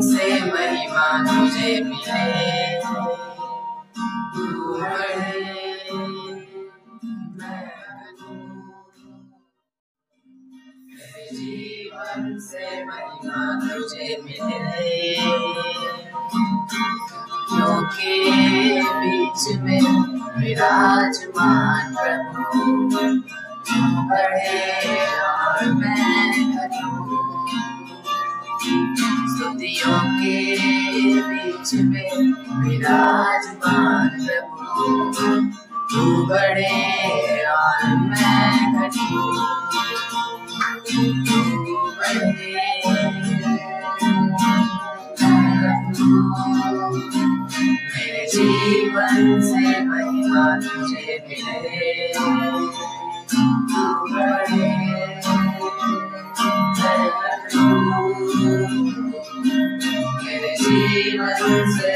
से महिमा तुझे मिले। जीवन से महिमा तुझे मिले। बीच में विराजमान प्रभु। बढ़े और मैं विराजमान तू बढ़े और मैं मेरे जीवन से महिमा तुझे मिले मेरे जीवन से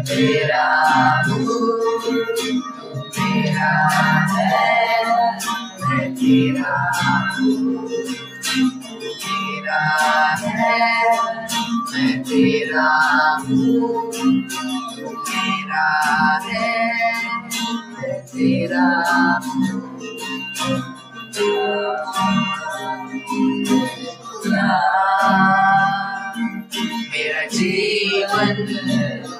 मैं तेरा हूँ तू मेरा है मैं तेरा हूँ तू मेरा है मैं तेरा हूँ तू मेरा है मैं तेरा मेरा जीवन तेरा खुदा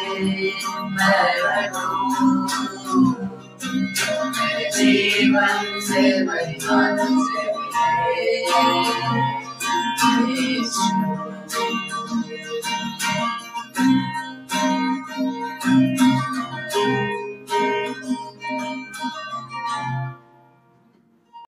मैं जीवन से महिमा से